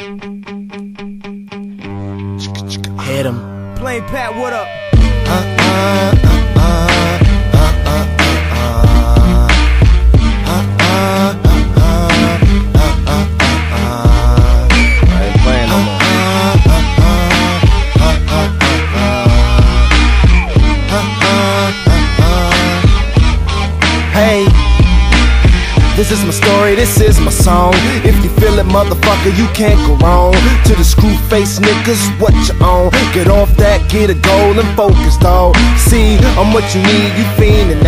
Hit him. Plain Pat, what up? I this is my story, this is my song. If you feel it, motherfucker, you can't go wrong. To the screw face niggas, what you on? Get off that, get a goal and focus, dog. See, I'm what you need, you fiending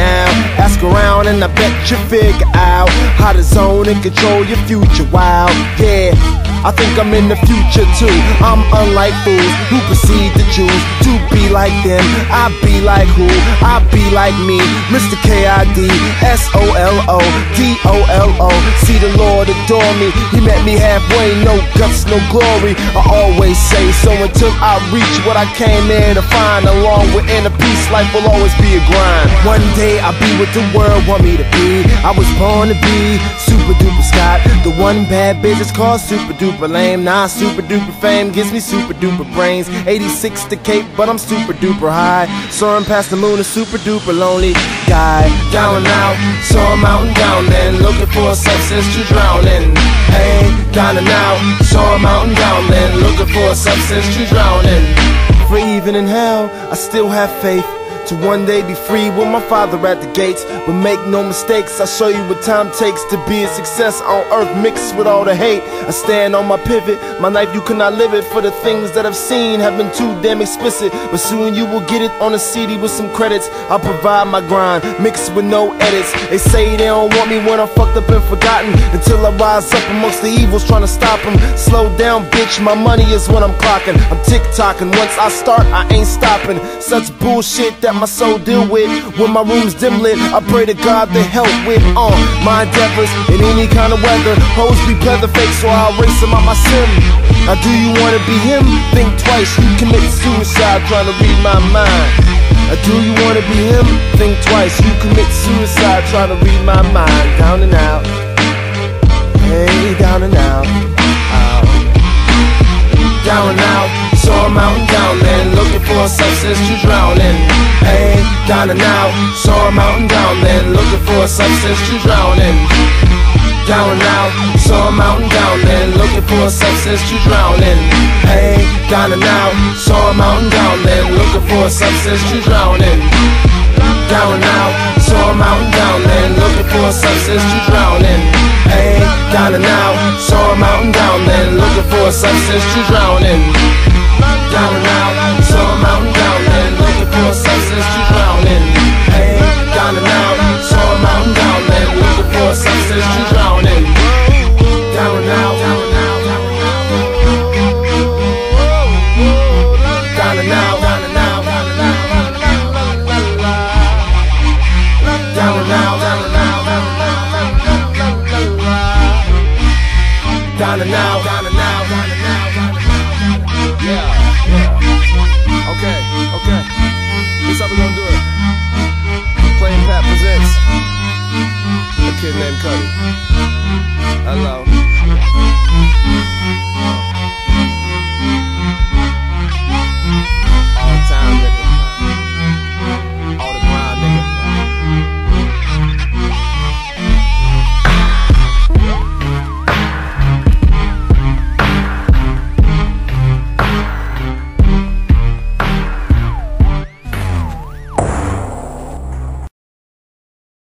I bet you figure out how to zone and control your future. Wow, yeah. I think I'm in the future too. I'm unlike fools who proceed to choose to be like them. I be like who? I be like me. Mr. K-I-D S-O-L-O D-O-L-O See the Lord adore me. He met me halfway, no guts, no glory. I always say so until I reach what I came here to find. Along with inner peace, life will always be a grind. One day I'll be what the world want me to be. I was born to be super duper Scott. The one bad bitch is called super duper lame. Nah, super duper fame gives me super duper brains. 86 to cape, but I'm super duper high. Soaring past the moon, a super duper lonely guy. Down and out, saw a mountain down then. Looking for a substance to drown in. Hey, down and out, saw a mountain down then. Looking for a substance to drown in. For even in hell, I still have faith. To one day be free with my father at the gates. But make no mistakes, I'll show you what time takes to be a success on earth mixed with all the hate. I stand on my pivot, my life you cannot live it. For the things that I've seen have been too damn explicit. But soon you will get it on a CD with some credits. I'll provide my grind, mixed with no edits. They say they don't want me when I'm fucked up and forgotten. Until I rise up amongst the evils trying to stop them. Slow down, bitch, my money is what I'm clocking. I'm tick tocking, once I start, I ain't stopping. Such bullshit that my soul deal with. When my room's dim lit, I pray to God to help with uh, my endeavors in any kind of weather. Hoes be pleather fake, so I'll race them out my sim. Now, do you wanna be him? Think twice, you commit suicide trying to read my mind. Now, do you wanna be him? Think twice, you commit suicide trying to read my mind. Down and out, hey, down and out, out. Down and out, saw a mountain down then, looking for a substance to drown in. And out, saw a mountain down then, looking for a substance to drown in. Down and out, saw a mountain down then, looking for a substance to drown in. Hey, down and out, saw a mountain down then, looking for a substance to drown in. Down and out, saw a mountain down then, looking for a substance to drown in. Hey, down and out, saw a mountain down then, looking for a substance to drown in. Down and out, down down down. Yeah, kid named Cudi. Hello.